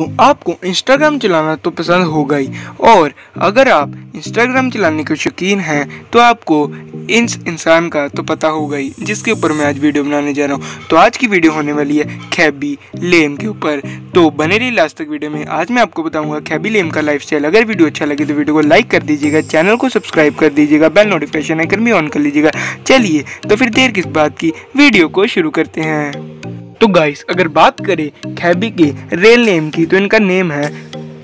तो आपको इंस्टाग्राम चलाना तो पसंद होगा ही। और अगर आप इंस्टाग्राम चलाने के शौकीन हैं तो आपको इस इंसान का तो पता होगा ही, जिसके ऊपर मैं आज वीडियो बनाने जा रहा हूँ। तो आज की वीडियो होने वाली है खैबी लेम के ऊपर। तो बने रही लास्ट तक वीडियो में। आज मैं आपको बताऊँगा खैबी लेम का लाइफ स्टाइल अगर वीडियो अच्छा लगे तो वीडियो को लाइक कर दीजिएगा चैनल को सब्सक्राइब कर दीजिएगा बेल नोटिफिकेशन आइकन भी ऑन कर लीजिएगा। चलिए तो फिर देर किस बात की, वीडियो को शुरू करते हैं। तो गाइस अगर बात करें खैबी के रेल नेम की तो इनका नेम है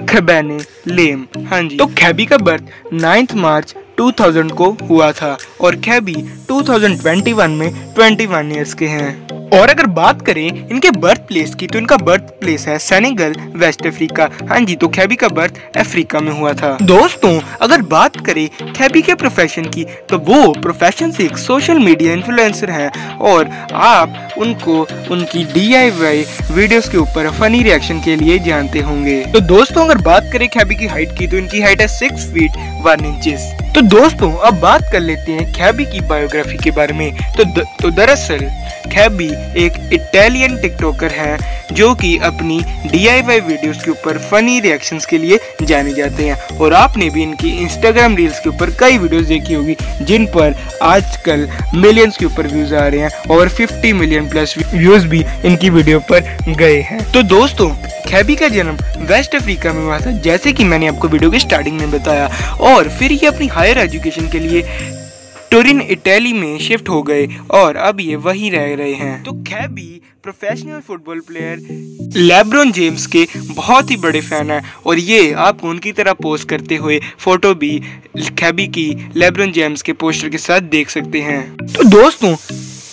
खबैने लेम हाँ जी। तो खैबी का बर्थ नाइन्थ मार्च 2000 को हुआ था और खैबी 2021 में 21 इयर्स के हैं। और अगर बात करें इनके बर्थ प्लेस की तो इनका बर्थ प्लेस है सेनेगल वेस्ट अफ्रीका हाँ जी तो खैबी का बर्थ अफ्रीका में हुआ था। दोस्तों, अगर बात करें खैबी के प्रोफेशन की तो वो प्रोफेशन से एक सोशल मीडिया इन्फ्लुएंसर हैं और आप उनको, उनकी डीआईवाई वीडियोस के ऊपर फनी रिएक्शन के लिए जानते होंगे। तो दोस्तों, अगर बात करें खैबी की हाइट की तो इनकी हाइट है सिक्स फीट वन इंचेस तो दोस्तों अब बात कर लेते हैं खैबी की बायोग्राफी के बारे में। तो द, तो दरअसल खैबी एक इटालियन टिकटॉकर है जो कि अपनी डी वीडियोस के ऊपर फनी रिएक्शंस के लिए जाने जाते हैं। और आपने भी इनकी इंस्टाग्राम रील्स के ऊपर कई वीडियोस देखी होगी जिन पर आजकल मिलियंस के ऊपर व्यूज़ आ रहे हैं और 50 मिलियन प्लस व्यूज़ भी इनकी वीडियो पर गए हैं। तो दोस्तों खैबी का जन्म वेस्ट अफ्रीका में हुआ था, जैसे कि मैंने आपको वीडियो के स्टार्टिंग में बताया। और फिर ये अपनी हायर एजुकेशन के लिए टोरिन इटली में शिफ्ट हो गए, और अब ये वहीं रह रहे हैं। तो Khaby professional football player LeBron James के बहुत ही बड़े फ़ैन हैं, और ये आपको उनकी तरह पोस्ट करते हुए फ़ोटो भी खैबी की लेब्रॉन जेम्स के पोस्टर के साथ देख सकते हैं। तो दोस्तों,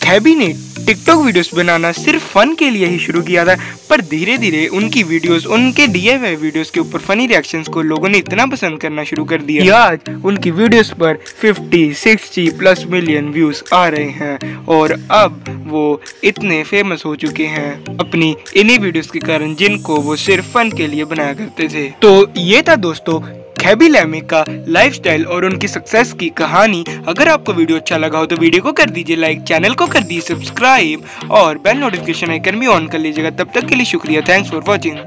खैबी ने टिकटॉक वीडियोस बनाना सिर्फ़ फन के लिए ही शुरू किया था पर धीरे धीरे उनकी वीडियोस उनके डी वीडियोस के ऊपर फनी रिएक्शंस को लोगों ने इतना पसंद करना शुरू कर दिया। आज उनकी वीडियोस पर 50, 60 प्लस मिलियन व्यूज़ आ रहे हैं और अब वो इतने फ़ेमस हो चुके हैं अपनी इन्हीं वीडियोस के कारण जिनको वो सिर्फ़ फन के लिए बनाया करते थे। तो ये था दोस्तों खैबी लैमी का लाइफस्टाइल और उनकी सक्सेस की कहानी। अगर आपको वीडियो अच्छा लगा हो तो वीडियो को कर दीजिए लाइक चैनल को कर दीजिए सब्सक्राइब और बेल नोटिफिकेशन आइकन भी ऑन कर लीजिएगा। तब तक के लिए शुक्रिया। Thanks for watching